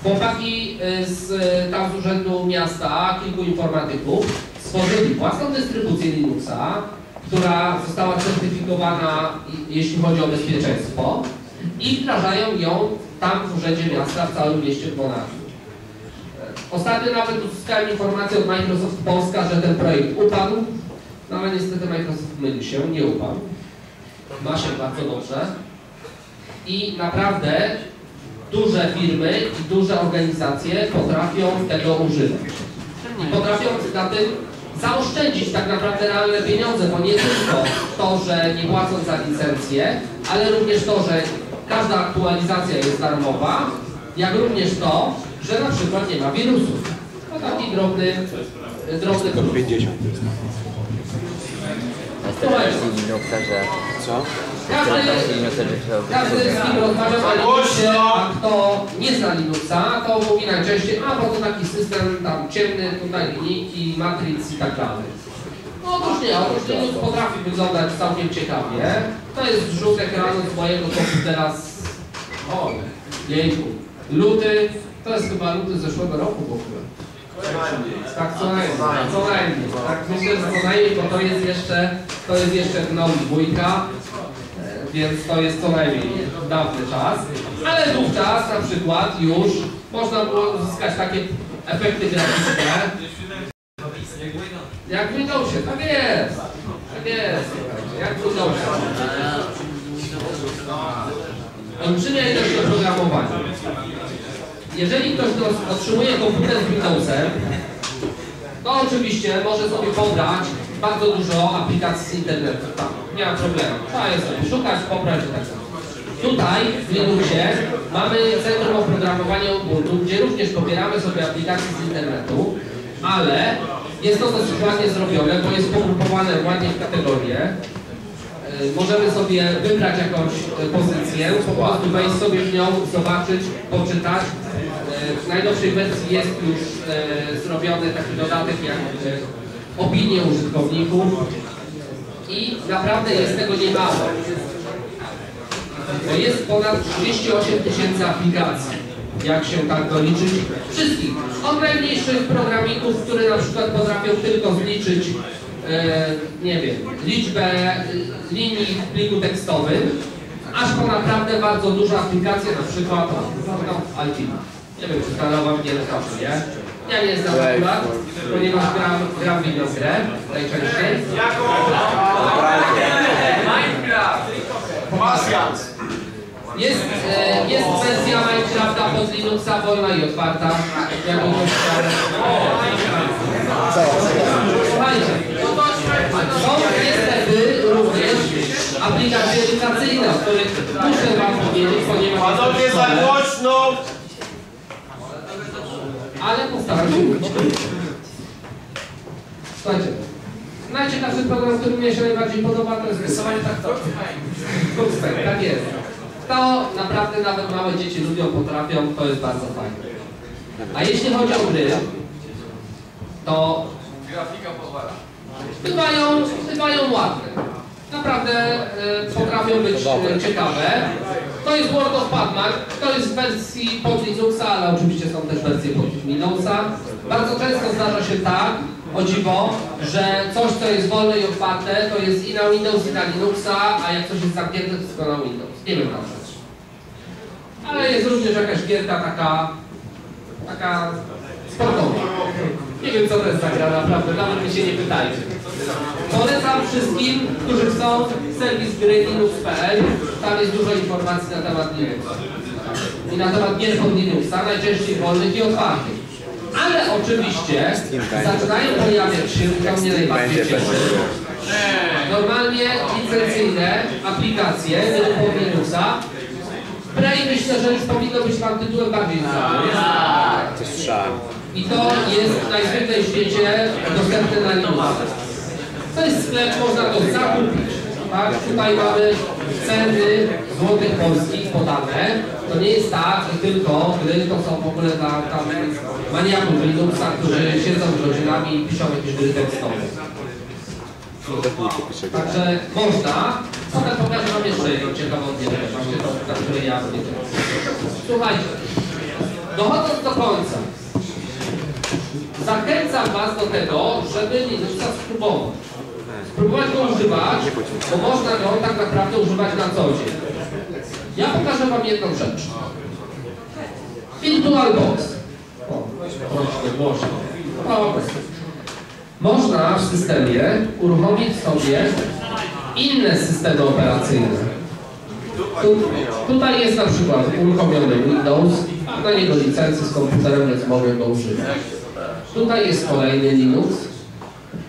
Chłopaki y, z, y, tam z Urzędu Miasta, kilku informatyków, stworzyli własną dystrybucję Linuxa, która została certyfikowana, jeśli chodzi o bezpieczeństwo i wdrażają ją tam w Urzędzie Miasta, w całym mieście w Monachium. Ostatnio nawet uzyskałem informację od Microsoft Polska, że ten projekt upadł, no ale niestety Microsoft myli się, nie upadł. Ma się bardzo dobrze. I naprawdę duże firmy i duże organizacje potrafią tego używać. I potrafią na tym zaoszczędzić tak naprawdę realne pieniądze, bo nie tylko to, że nie płacą za licencję, ale również to, że każda aktualizacja jest darmowa, jak również to, że na przykład nie ma wirusów. To taki drobny, drobny To plus. 50. Jest też wersji Linuxa, że... Co? Każdy, Linuxa, kto nie zna Linuxa, to mówi najczęściej, a bo to taki system tam ciemny, tutaj linijki, matrix i tak dalej. No otóż nie, otóż Linux potrafi wyglądać całkiem ciekawie. To jest zrzut ekranu z mojego komputera z... O, jejku. Luty, to jest chyba luty zeszłego roku w ogóle. Tak, co najmniej, co najmniej. Tak, myślę, że co najmniej, bo to jest jeszcze, to jest jeszcze GNOME dwójka, e, więc to jest co najmniej dawny czas. Ale wówczas na przykład już można było uzyskać takie efekty graficzne. Jak w Windowsie, tak jest. Tak jest, jak w Windowsie. olbrzymia ilość oprogramowania. Jeżeli ktoś otrzymuje komputer z Windowsem, to oczywiście może sobie pobrać bardzo dużo aplikacji z internetu. Tam, nie ma problemu. Trzeba je sobie szukać, pobrać i tak dalej. Tutaj w Linuxie mamy Centrum Oprogramowania Ubuntu, gdzie również pobieramy sobie aplikacje z internetu, ale jest to dosyć ładnie zrobione, bo jest pogrupowane ładnie w kategorie. Y, Możemy sobie wybrać jakąś y, pozycję, po prostu wejść sobie w nią, zobaczyć, poczytać. Y, W najnowszej wersji jest już zrobiony taki dodatek jak opinie użytkowników i naprawdę jest tego niemało. To jest ponad 38 tysięcy aplikacji, jak się tak doliczyć, wszystkich. Od najmniejszych programików, które na przykład potrafią tylko zliczyć, e, nie wiem, liczbę e, linii w pliku tekstowym, aż po naprawdę bardzo duże aplikacje, na przykład no, Alpina. Nie wiem, czy kanał wam nie wystarczy, nie? Ja nie znam akurat, ponieważ gram, gram w inną grę najczęściej. Pasjans. Jest, e, jest wersja Minecrafta pod Linuxa wolna i otwarta. Chciał. Słuchajcie, są niestety również aplikacje edukacyjne, o których muszę Wam powiedzieć, ponieważ... Panowie za głośno! Ale postaram się mówić. Słuchajcie, najciekawszy program, który mnie się najbardziej podoba, to jest rysowanie. Kursek, tak jest. To naprawdę nawet małe dzieci lubią, potrafią, to jest bardzo fajne. A jeśli chodzi o gry, to bywają, bywają ładne. Naprawdę e, potrafią być e, ciekawe. To jest World of Pac-Man, to jest w wersji pod Linuxa, ale oczywiście są też wersje pod Windowsa. Bardzo często zdarza się tak, o dziwo, że coś, co jest wolne i otwarte, to jest i na Windows, i na Linuxa, a jak coś jest zamknięte, to tylko na Windows. Nie wiem na. Ale jest również jakaś gierka taka, taka sportowa. Nie wiem co to jest za gra naprawdę, nawet mi się nie pytajcie. Polecam wszystkim, którzy chcą serwis gry linux.pl. Tam jest dużo informacji na temat Linuxa. I na temat gier pod Linuxa, najczęściej wolnych i otwartych. Ale oczywiście zaczynają pojawiać się, to mnie najbardziej cieszy, normalnie licencyjne aplikacje pod Linuxa. Prey myślę, że już powinno być Wam tytułem bardziej znanym. To słyszałem. I to jest najzwyklej w świecie dostępne na Linuxie. To jest sklep, można to zakupić. Tak? Tutaj mamy ceny złotych polskich podane. To nie jest tak, że tylko gry to są w ogóle dla tam maniaków Linuxa, którzy siedzą z rodzinami i piszą jakieś gry tekstowe. Także można. Potem pokażę Wam jeszcze jedną ciekawą gierkę, właśnie na której ja Słuchajcie, dochodząc do końca, zachęcam Was do tego, żeby Linuxa spróbować. Spróbować go używać, bo można go tak naprawdę używać na co dzień. Ja pokażę Wam jedną rzecz. Głośno. O, można w systemie uruchomić sobie inne systemy operacyjne. Tu, tutaj jest na przykład uruchomiony Windows, na niego licencję z komputerem, więc mogę go używać. Tutaj jest kolejny Linux,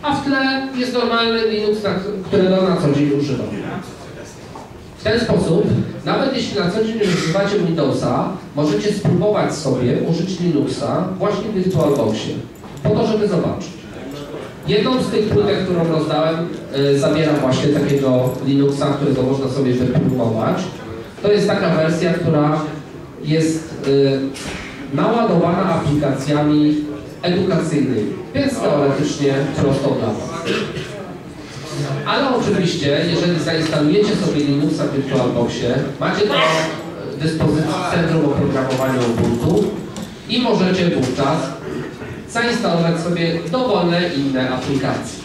a w tle jest normalny Linux, którego na co dzień używam. W ten sposób, nawet jeśli na co dzień używacie Windowsa, możecie spróbować sobie użyć Linuxa właśnie w VirtualBoxie, po to, żeby zobaczyć. Jedną z tych płytek, którą rozdałem, y, zawiera właśnie takiego Linuxa, którego można sobie wypróbować. To jest taka wersja, która jest y, naładowana aplikacjami edukacyjnymi, więc teoretycznie prosto dla Was. Ale oczywiście, jeżeli zainstalujecie sobie Linuxa w VirtualBoxie, macie do dyspozycji Centrum Oprogramowania Ubuntu i możecie wówczas zainstalować sobie dowolne inne aplikacje.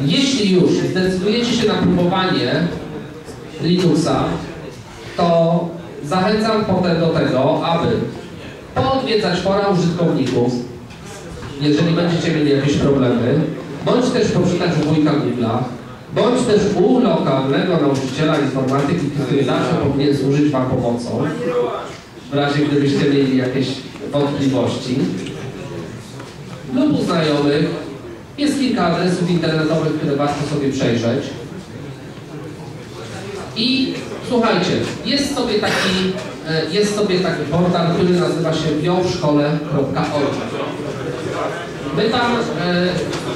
Jeśli już zdecydujecie się na próbowanie Linuxa, to zachęcam potem do tego, aby poodwiedzać fora użytkowników, jeżeli będziecie mieli jakieś problemy, bądź też poczytać u wujka Google'a, bądź też u lokalnego nauczyciela informatyki, który zawsze powinien służyć Wam pomocą, w razie gdybyście mieli jakieś wątpliwości, lub u znajomych. Jest kilka adresów internetowych, które warto sobie przejrzeć. I słuchajcie, jest sobie taki, jest sobie taki portal, który nazywa się wiołszkole.org. My tam e,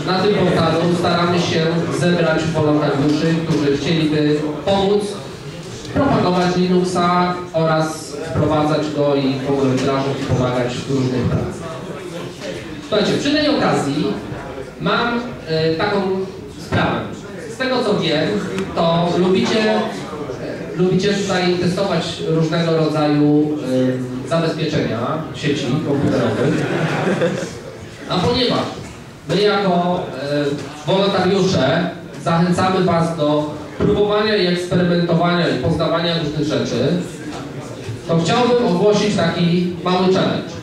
na tym portalu staramy się zebrać wolontariuszy, którzy chcieliby pomóc propagować Linuxa oraz wprowadzać go i w ogóle wdrażać i pomagać w różnych pracach. Słuchajcie, przy tej okazji mam e, taką sprawę. Z tego co wiem, to lubicie, e, lubicie tutaj testować różnego rodzaju e, zabezpieczenia sieci komputerowych. A ponieważ my jako e, wolontariusze zachęcamy Was do próbowania i eksperymentowania i poznawania różnych rzeczy, to chciałbym ogłosić taki mały challenge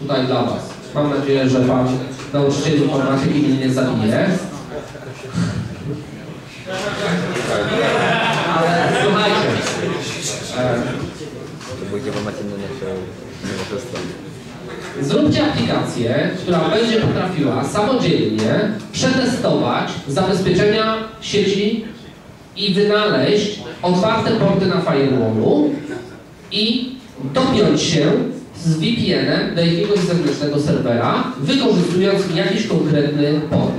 tutaj dla Was. Mam nadzieję, że Pan nauczyciel informatyki mnie nie zabije. Ale słuchajcie, e, bo macie na. Zróbcie aplikację, która będzie potrafiła samodzielnie przetestować zabezpieczenia sieci i wynaleźć otwarte porty na firewallu i dopiąć się z VPN-em do jakiegoś zewnętrznego serwera, wykorzystując jakiś konkretny port.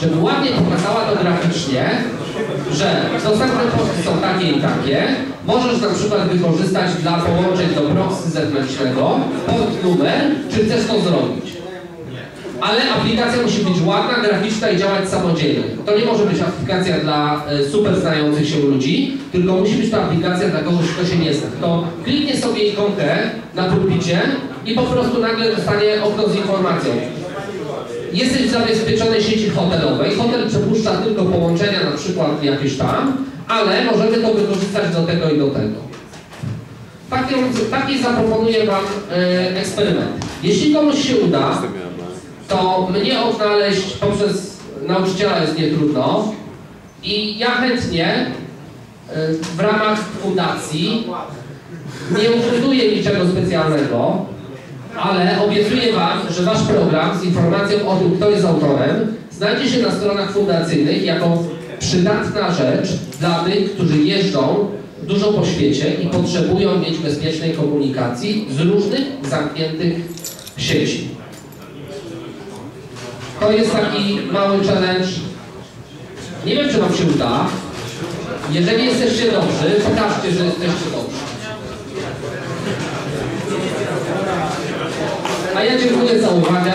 Żeby ładnie pokazała to graficznie, że dostępne porty są takie i takie, możesz na przykład wykorzystać dla połączeń do proxy zewnętrznego port numer, czy chcesz to zrobić. Ale aplikacja musi być ładna, graficzna i działać samodzielnie. To nie może być aplikacja dla e, super znających się ludzi, tylko musi być to aplikacja dla kogoś, kto się nie zna. To kliknie sobie ikonkę na pulpicie i po prostu nagle dostanie okno z informacją. Jesteś w zabezpieczonej sieci hotelowej, hotel przepuszcza tylko połączenia na przykład jakieś tam, ale możemy to wykorzystać do tego i do tego. Taki, zaproponuję Wam e, eksperyment. Jeśli komuś się uda, to mnie odnaleźć poprzez nauczyciela jest nie trudno i ja chętnie e, w ramach fundacji nie ufunduję niczego specjalnego, ale obiecuję Wam, że Wasz program z informacją o tym, kto jest autorem, znajdzie się na stronach fundacyjnych jako przydatna rzecz dla tych, którzy jeżdżą dużo po świecie i potrzebują mieć bezpiecznej komunikacji z różnych zamkniętych sieci. To jest taki mały challenge. Nie wiem, czy Wam się uda. Jeżeli jesteście dobrzy, pokażcie, że jesteście dobrzy. A ja dziękuję za uwagę.